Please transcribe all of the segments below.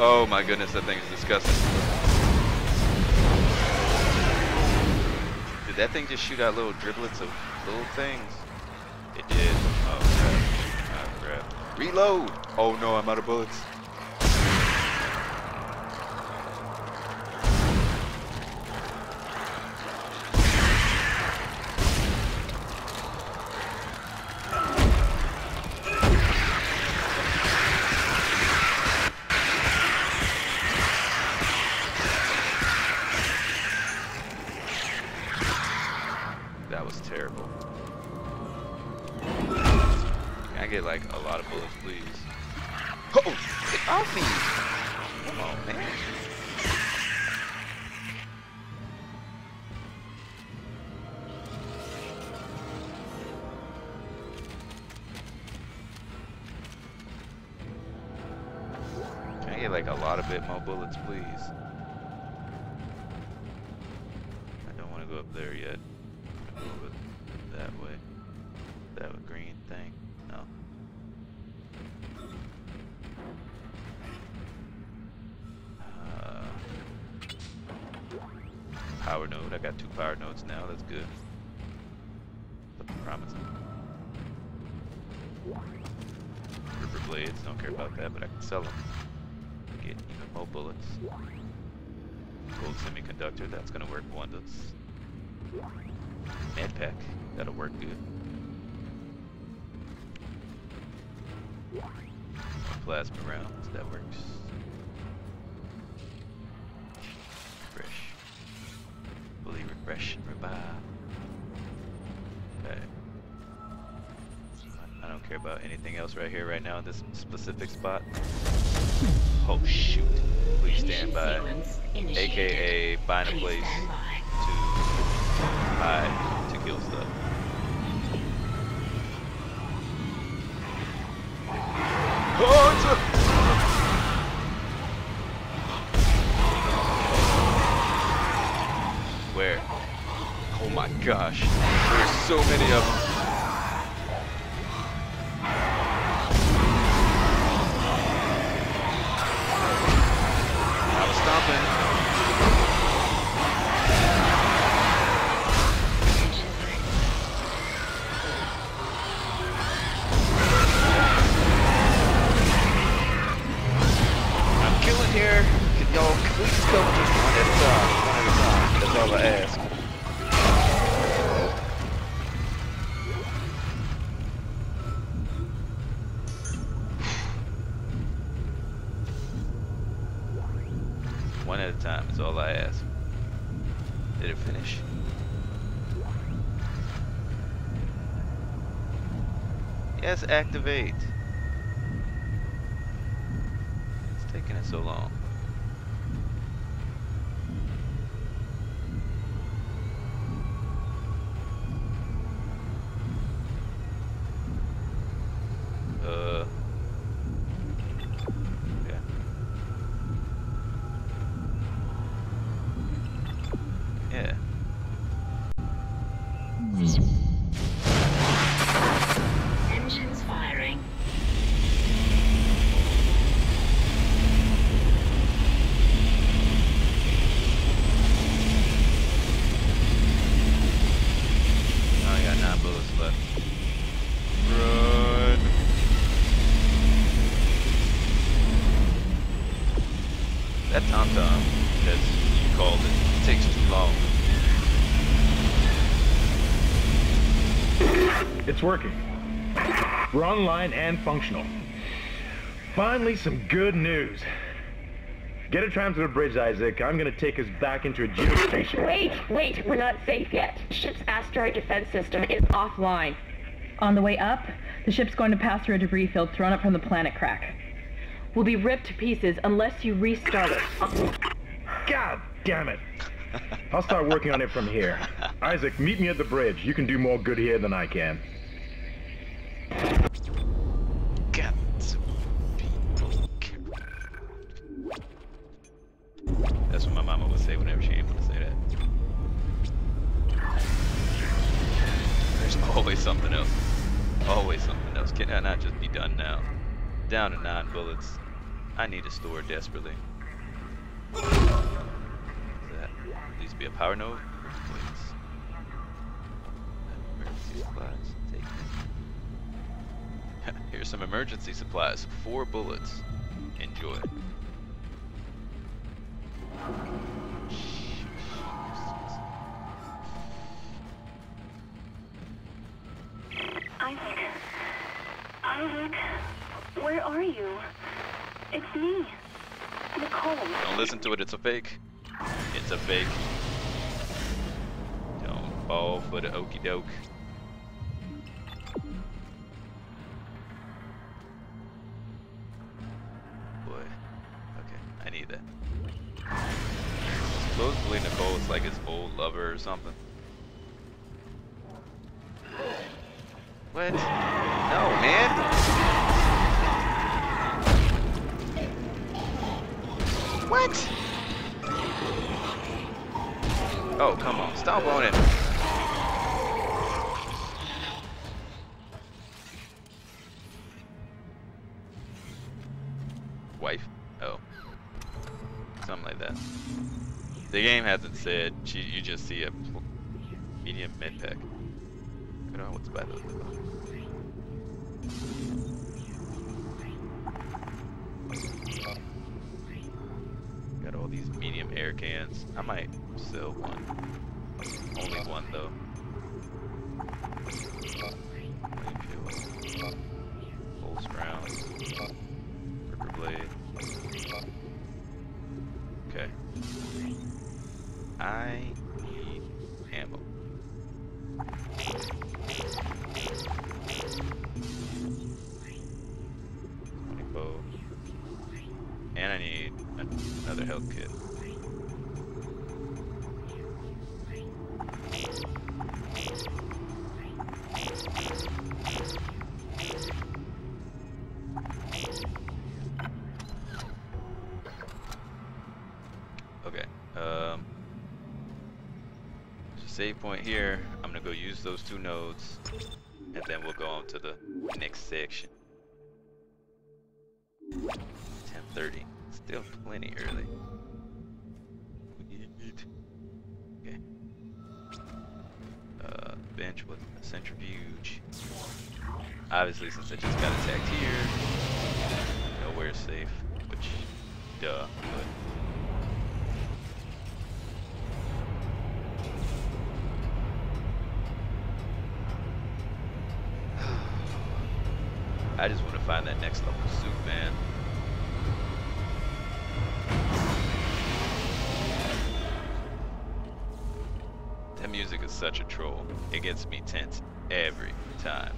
Oh my goodness, that thing is disgusting. Did that thing just shoot out little driblets of little things? It did. Oh crap. Oh crap. Reload! Oh no, I'm out of bullets. Like a lot of bullets, please? Oh, get off me! Come on, man. Can I get like a lot of bit more bullets, please? I don't want to go up there yet. I'm gonna go over that way. That green thing? I got two power nodes now. That's good. Looking promising. Blades. Don't care about that, but I can sell them. Get even more bullets. Gold semiconductor. That's gonna work wonders. Medpack. That'll work good. Plasma rounds. That works. Fully and revive. Okay. I don't care about anything else right here, right now in this specific spot. Oh shoot. Please stand by. AKA find a place to hide to kill stuff. Oh, gosh. There's so many of them. One at a time is all I ask. Did it finish? Yes, activate. It's taking it so long. Nine. Run. That Tom Tom, as you called it, takes too long. It's working. We're online and functional. Finally, some good news. Get a tram to the bridge, Isaac. I'm gonna take us back into a geostation. Wait, wait, we're not safe yet. Ship's asteroid defense system is offline. On the way up, the ship's going to pass through a debris field thrown up from the planet crack. We'll be ripped to pieces unless you restart it. God damn it! I'll start working on it from here. Isaac, meet me at the bridge. You can do more good here than I can. That's what my mama would say whenever she want to say that. There's always something else. Always something else. Can I not just be done now? Down to nine bullets. I need a store desperately. That? Needs to be a power node? Please. Here's some emergency supplies. Four bullets. Enjoy. Are you? It's me. Nicole. Don't listen to it, it's a fake. It's a fake. Don't fall for the okey doke. Boy. Okay, I need that. Supposedly Nicole is like his old lover or something. What? No, man! What? Oh, come on. Stop on it. Wife? Oh. Something like that. The game hasn't said. She, you just see a medium mid pack. I don't know what's. Got these medium air cans. I might sell one. Only one though. Save point here. I'm gonna go use those two nodes, and then we'll go on to the next section. 10:30. Still plenty early. Okay. Uh, bench with a centrifuge. Obviously, since I just got attacked here, nowhere safe. Which, duh. That music is such a troll. It gets me tense every time.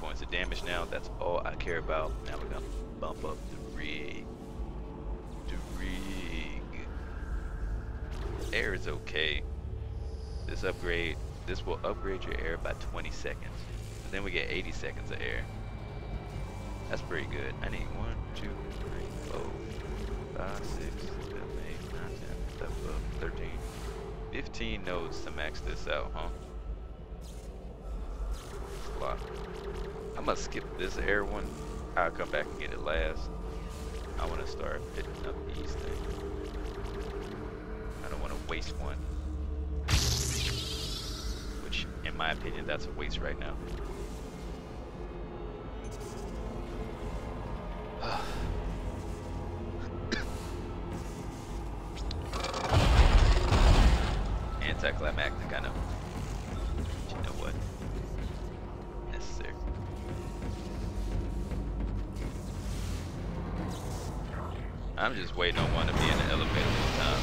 Points of damage now. That's all I care about. Now we're gonna bump up the rig. The rig. Air is okay. This upgrade, this will upgrade your air by 20 seconds. But then we get 80 seconds of air. That's pretty good. I need one, two, three, four, five, six, seven, eight, nine, ten, eleven, twelve, thirteen, fifteen nodes to max this out, huh? Lot. I'm gonna skip this air one. I'll come back and get it last. I want to start picking up these things. I don't want to waste one. Which, in my opinion, that's a waste right now. I'm just waiting on one to be in the elevator this time.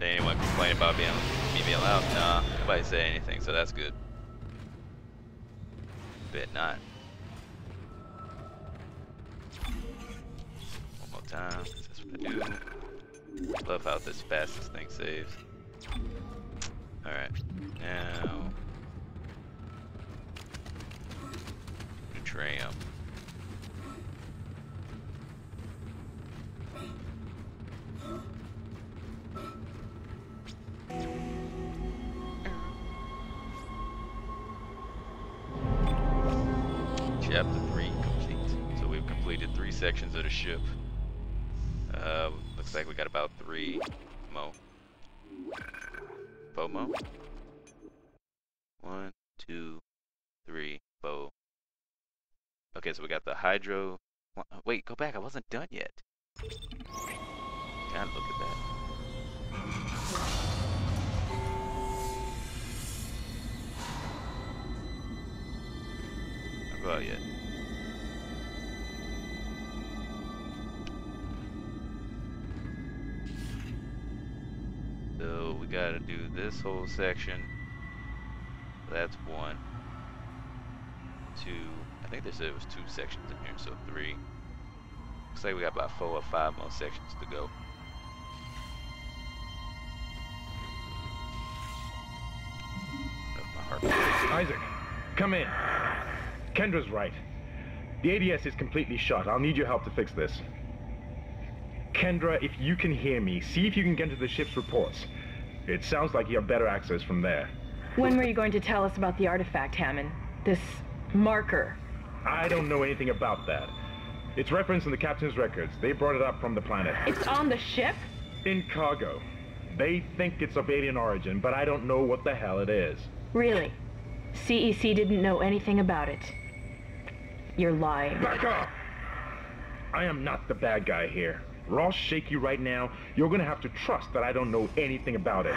Anyone complain about being me being loud? Nah, nobody said anything, so that's good. Bet not. Time. That's what I do. Love how this fastest thing saves. Alright. Now. The tram. Chapter 3 complete. So we've completed three sections of the ship. About three mo. Four mo? One, two, three, four. Okay, so we got the hydro. Wait, go back. I wasn't done yet. Gotta look at that. Not about yet. We gotta do this whole section. That's one. Two. I think they said it was two sections in here, so three. Looks like we got about four or five more sections to go. Isaac, come in. Kendra's right. The ADS is completely shut. I'll need your help to fix this. Kendra, if you can hear me, see if you can get into the ship's reports. It sounds like you have better access from there. When were you going to tell us about the artifact, Hammond? This marker. I don't know anything about that. It's referenced in the captain's records. They brought it up from the planet. It's on the ship? In cargo. They think it's of alien origin, but I don't know what the hell it is. Really? CEC didn't know anything about it. You're lying. Back off! I am not the bad guy here. All shaky right now. You're gonna have to trust that I don't know anything about it.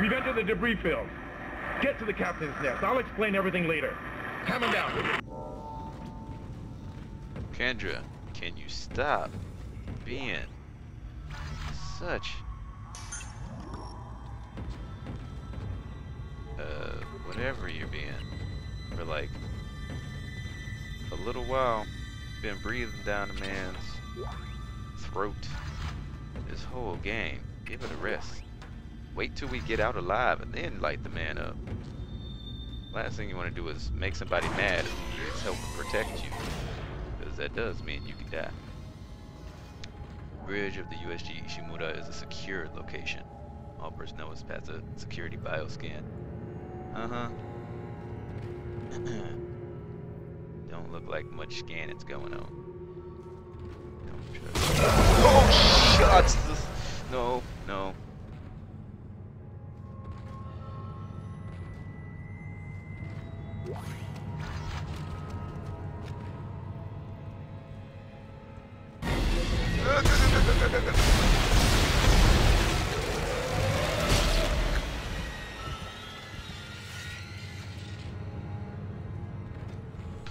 We've entered the debris field. Get to the captain's nest. I'll explain everything later. Hammond down. Kendra, can you stop being such uh whatever you're being for like a little while been breathing down a man's throat this whole game give it a rest wait till we get out alive and then light the man up last thing you want to do is make somebody mad who needs help protect you because that does mean you can die. Bridge of the USG Ishimura is a secure location. All personnel must pass a security bioscan. Uh-huh. Don't look like much scanning's going on. Oh, shots! No, no.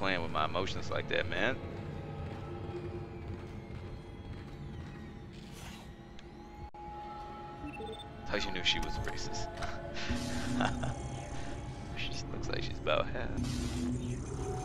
Playing with my emotions like that, man. How you knew she was racist. she just looks like she's about half.